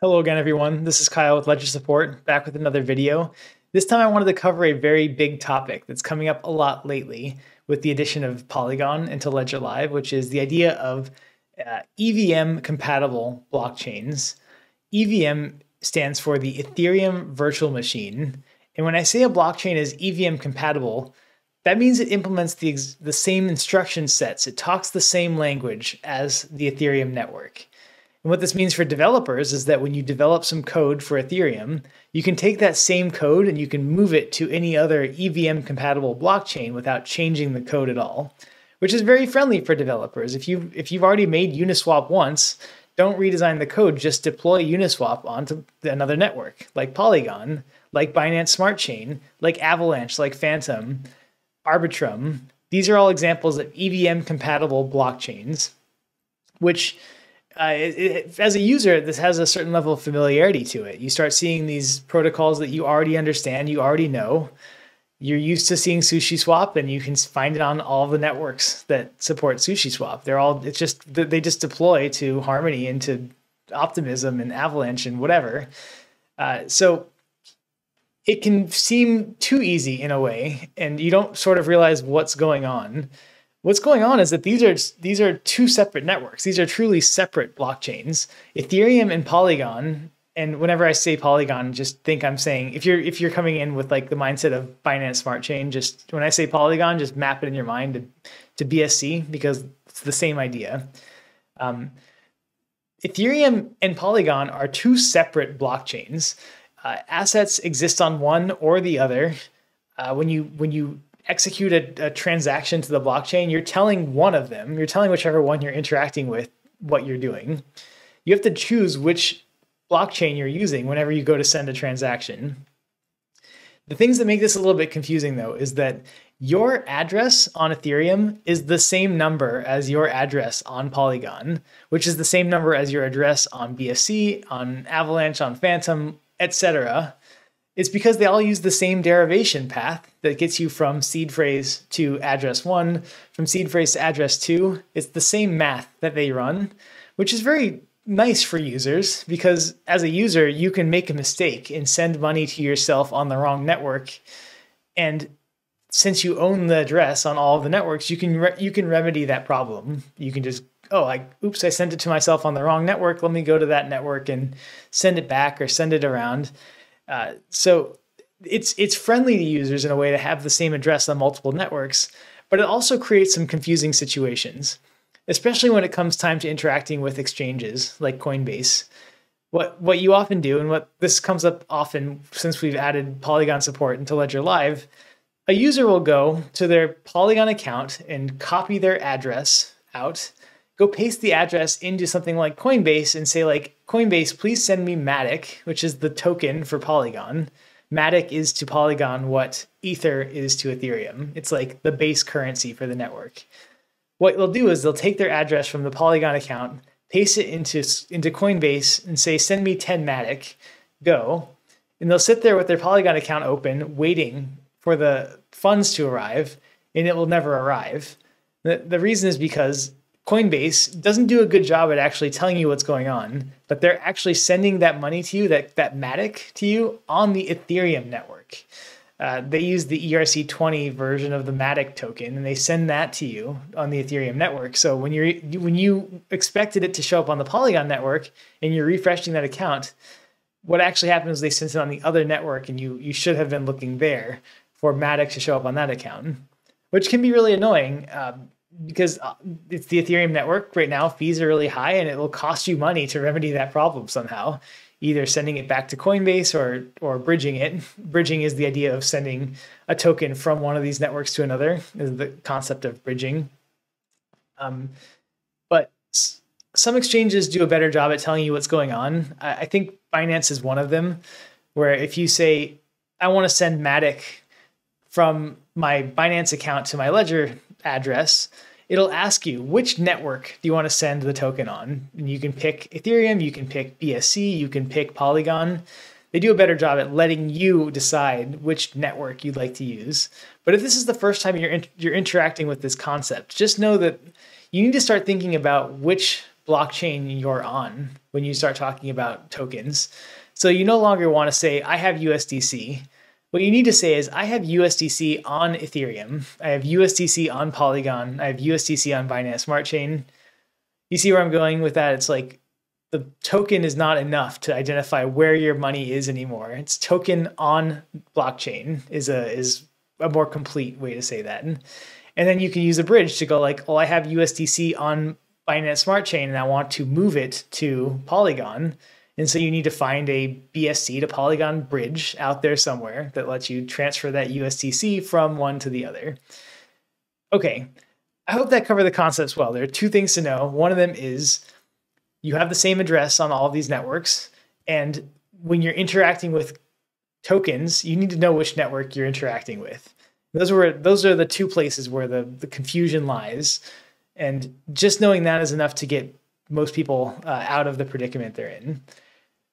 Hello again, everyone. This is Kyle with Ledger Support, back with another video. This time I wanted to cover a very big topic that's coming up a lot lately with the addition of Polygon into Ledger Live, which is the idea of uh, EVM compatible blockchains. EVM stands for the Ethereum Virtual Machine. And when I say a blockchain is EVM compatible, that means it implements the, the same instruction sets. It talks the same language as the Ethereum network. And what this means for developers is that when you develop some code for Ethereum, you can take that same code and you can move it to any other EVM compatible blockchain without changing the code at all, which is very friendly for developers. If you if you've already made Uniswap once, don't redesign the code, just deploy Uniswap onto another network, like Polygon, like Binance Smart Chain, like Avalanche, like Fantom, Arbitrum. These are all examples of EVM compatible blockchains, which uh, it, it, as a user, this has a certain level of familiarity to it. You start seeing these protocols that you already understand, you already know. You're used to seeing SushiSwap, and you can find it on all the networks that support SushiSwap. They're all it's just they just deploy to Harmony and to Optimism and Avalanche and whatever. Uh, so it can seem too easy in a way, and you don't sort of realize what's going on. What's going on is that these are these are two separate networks. These are truly separate blockchains. Ethereum and Polygon. And whenever I say Polygon, just think I'm saying if you're if you're coming in with like the mindset of Binance Smart Chain, just when I say Polygon, just map it in your mind to, to BSC because it's the same idea. Um, Ethereum and Polygon are two separate blockchains. Uh, assets exist on one or the other. Uh, when you when you execute a, a transaction to the blockchain, you're telling one of them, you're telling whichever one you're interacting with what you're doing. You have to choose which blockchain you're using whenever you go to send a transaction. The things that make this a little bit confusing though is that your address on Ethereum is the same number as your address on Polygon, which is the same number as your address on BSC, on Avalanche, on Fantom, etc. It's because they all use the same derivation path that gets you from seed phrase to address one, from seed phrase to address two. It's the same math that they run, which is very nice for users because as a user, you can make a mistake and send money to yourself on the wrong network. And since you own the address on all of the networks, you can you can remedy that problem. You can just oh, I oops, I sent it to myself on the wrong network. Let me go to that network and send it back or send it around. Uh, so it's it's friendly to users in a way to have the same address on multiple networks, but it also creates some confusing situations, especially when it comes time to interacting with exchanges like Coinbase. What what you often do, and what this comes up often since we've added Polygon support into Ledger Live, a user will go to their Polygon account and copy their address out, go paste the address into something like Coinbase and say like Coinbase, please send me Matic, which is the token for Polygon. Matic is to Polygon what Ether is to Ethereum. It's like the base currency for the network. What they'll do is they'll take their address from the Polygon account, paste it into, into Coinbase, and say, send me 10 Matic, go. And they'll sit there with their Polygon account open, waiting for the funds to arrive, and it will never arrive. The, the reason is because Coinbase doesn't do a good job at actually telling you what's going on, but they're actually sending that money to you, that, that Matic to you on the Ethereum network. Uh, they use the ERC20 version of the Matic token, and they send that to you on the Ethereum network. So when you're when you expected it to show up on the Polygon network and you're refreshing that account, what actually happens is they sent it on the other network, and you you should have been looking there for Matic to show up on that account, which can be really annoying. Um, because uh, it's the Ethereum network right now, fees are really high and it will cost you money to remedy that problem somehow. Either sending it back to Coinbase or or bridging it. Bridging is the idea of sending a token from one of these networks to another. Is the concept of bridging. Um, but some exchanges do a better job at telling you what's going on. I, I think Binance is one of them, where if you say, "I want to send Matic from my Binance account to my Ledger address, it'll ask you which network do you want to send the token on. And you can pick Ethereum, you can pick BSC, you can pick Polygon. They do a better job at letting you decide which network you'd like to use. But if this is the first time you're in, you're interacting with this concept, just know that you need to start thinking about which blockchain you're on when you start talking about tokens. So you no longer want to say, I have USDC. What you need to say is, I have USDC on Ethereum. I have USDC on Polygon. I have USDC on Binance Smart Chain. You see where I'm going with that? It's like the token is not enough to identify where your money is anymore. It's token on blockchain is a is a more complete way to say that. And, and then you can use a bridge to go like, well, I have USDC on Binance Smart Chain and I want to move it to Polygon. And so you need to find a BSC to Polygon bridge out there somewhere that lets you transfer that USDC from one to the other. Okay, I hope that covered the concepts well. There are two things to know. One of them is you have the same address on all of these networks. And when you're interacting with tokens, you need to know which network you're interacting with. Those were those are the two places where the, the confusion lies. And just knowing that is enough to get most people uh, out of the predicament they're in.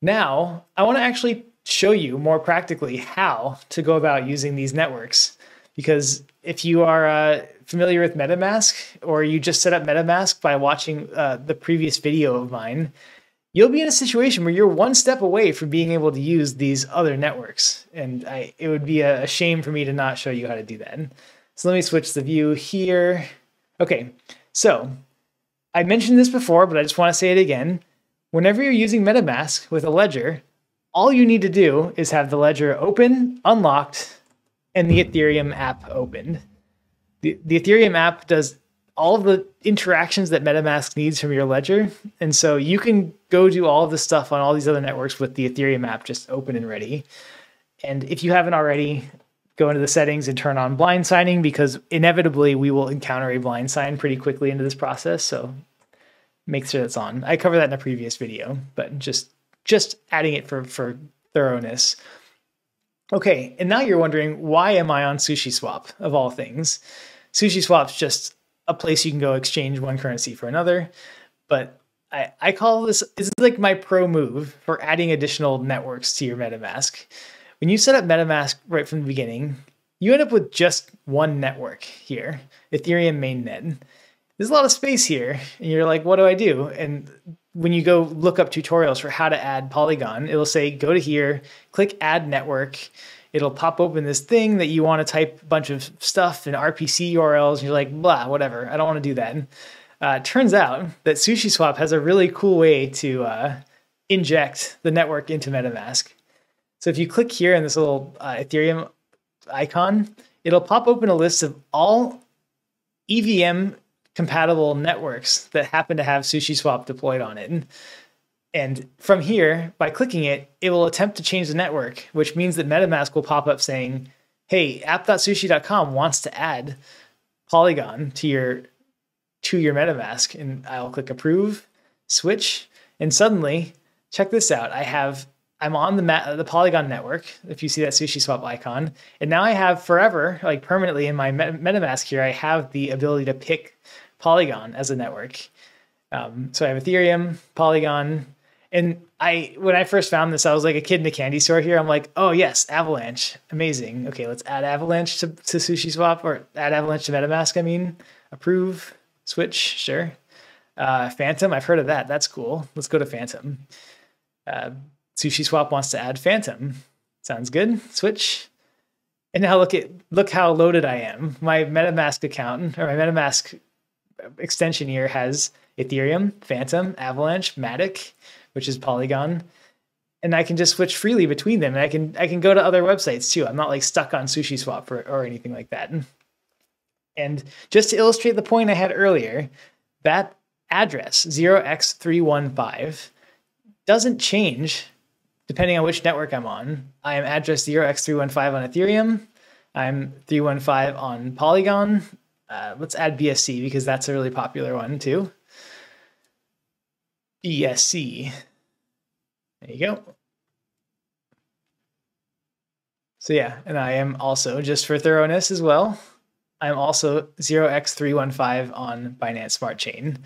Now, I want to actually show you more practically how to go about using these networks. Because if you are uh, familiar with MetaMask or you just set up MetaMask by watching uh, the previous video of mine, you'll be in a situation where you're one step away from being able to use these other networks. And I, it would be a, a shame for me to not show you how to do that. So let me switch the view here. Okay, so I mentioned this before, but I just want to say it again. Whenever you're using MetaMask with a ledger, all you need to do is have the ledger open, unlocked, and the Ethereum app opened. The, the Ethereum app does all the interactions that MetaMask needs from your ledger. And so you can go do all of this stuff on all these other networks with the Ethereum app just open and ready. And if you haven't already, go into the settings and turn on blind signing because inevitably we will encounter a blind sign pretty quickly into this process. So make sure that's on. I covered that in a previous video, but just just adding it for for thoroughness. Okay, and now you're wondering why am I on Sushi Swap of all things? Sushi Swap's just a place you can go exchange one currency for another. But I, I call this, this is like my pro move for adding additional networks to your MetaMask. When you set up MetaMask right from the beginning, you end up with just one network here, Ethereum mainnet. There's a lot of space here, and you're like, what do I do? And when you go look up tutorials for how to add Polygon, it'll say go to here, click add network, it'll pop open this thing that you want to type a bunch of stuff and RPC URLs. And you're like, blah, whatever. I don't want to do that. Uh, turns out that SushiSwap has a really cool way to uh, inject the network into MetaMask. So if you click here in this little uh, Ethereum icon, it'll pop open a list of all EVM compatible networks that happen to have SushiSwap deployed on it. And from here, by clicking it, it will attempt to change the network, which means that MetaMask will pop up saying, hey, app.sushi.com wants to add Polygon to your to your MetaMask. And I'll click approve, switch, and suddenly, check this out. I have I'm on the the Polygon network. If you see that Sushi Swap icon, and now I have forever, like permanently in my MetaMask here, I have the ability to pick Polygon as a network. Um, so I have Ethereum, Polygon, and I when I first found this, I was like a kid in a candy store here. I'm like, oh yes, Avalanche, amazing. Okay, let's add Avalanche to, to Sushi Swap or add Avalanche to MetaMask. I mean, approve, switch, sure. Uh, Fantom, I've heard of that. That's cool. Let's go to Fantom. Uh, Sushi Swap wants to add Fantom. Sounds good. Switch. And now look at look how loaded I am. My MetaMask account or my MetaMask extension here has Ethereum, Fantom, Avalanche, Matic, which is Polygon. And I can just switch freely between them. And I can I can go to other websites too. I'm not like stuck on SushiSwap or, or anything like that. And just to illustrate the point I had earlier, that address 0x315 doesn't change depending on which network I'm on. I am address 0x315 on Ethereum. I'm 315 on Polygon. Uh, let's add BSC because that's a really popular one too. BSC. There you go. So yeah, and I am also, just for thoroughness as well, I'm also 0x315 on Binance Smart Chain.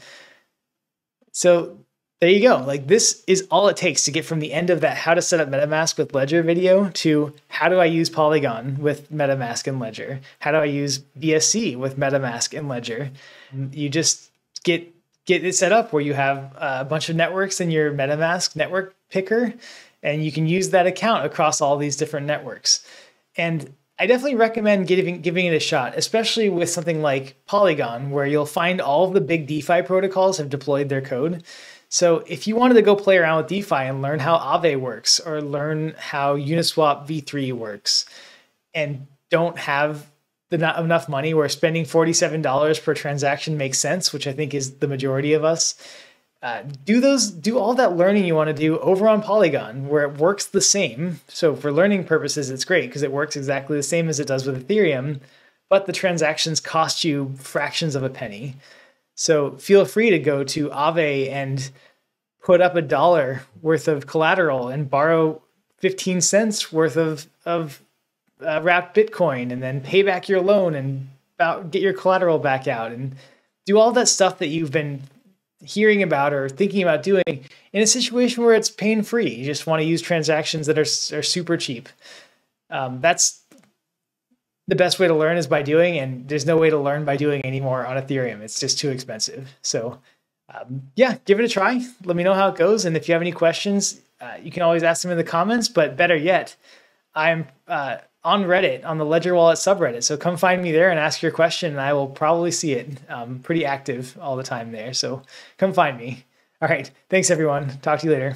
So there you go. Like this is all it takes to get from the end of that how to set up MetaMask with Ledger video to how do I use Polygon with MetaMask and Ledger? How do I use BSC with MetaMask and Ledger? You just get get it set up where you have a bunch of networks in your MetaMask network picker, and you can use that account across all these different networks. And I definitely recommend giving giving it a shot, especially with something like Polygon, where you'll find all of the big DeFi protocols have deployed their code. So if you wanted to go play around with DeFi and learn how Aave works or learn how Uniswap v3 works, and don't have the not enough money where spending $47 per transaction makes sense, which I think is the majority of us, uh, do those do all that learning you want to do over on Polygon where it works the same. So for learning purposes, it's great because it works exactly the same as it does with Ethereum, but the transactions cost you fractions of a penny. So feel free to go to Aave and put up a dollar worth of collateral and borrow 15 cents worth of of uh, wrapped Bitcoin and then pay back your loan and get your collateral back out and do all that stuff that you've been hearing about or thinking about doing in a situation where it's pain free. You just want to use transactions that are, are super cheap. Um, that's the best way to learn is by doing, and there's no way to learn by doing anymore on Ethereum. It's just too expensive. So, um, yeah, give it a try. Let me know how it goes. And if you have any questions, uh, you can always ask them in the comments. But better yet, I'm uh, on Reddit on the Ledger Wallet subreddit. So come find me there and ask your question, and I will probably see it. I'm pretty active all the time there. So come find me. All right. Thanks, everyone. Talk to you later.